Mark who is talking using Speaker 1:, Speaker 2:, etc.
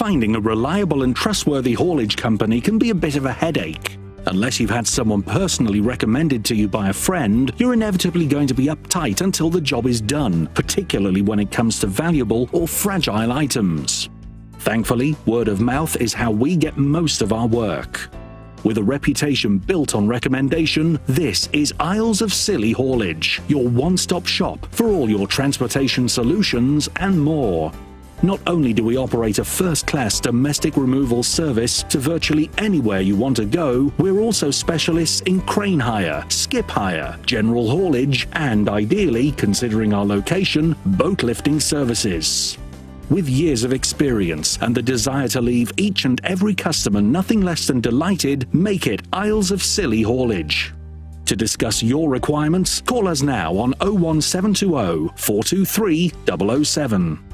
Speaker 1: Finding a reliable and trustworthy haulage company can be a bit of a headache. Unless you've had someone personally recommended to you by a friend, you're inevitably going to be uptight until the job is done, particularly when it comes to valuable or fragile items. Thankfully, word of mouth is how we get most of our work. With a reputation built on recommendation, this is Isles of Scilly Haulage, your one stop shop for all your transportation solutions and more. Not only do we operate a first class domestic removal service to virtually anywhere you want to go, we're also specialists in crane hire, skip hire, general haulage, and ideally, considering our location, boat lifting services. With years of experience and the desire to leave each and every customer nothing less than delighted, make it Isles of Scilly Haulage. To discuss your requirements, call us now on 01720 423 007.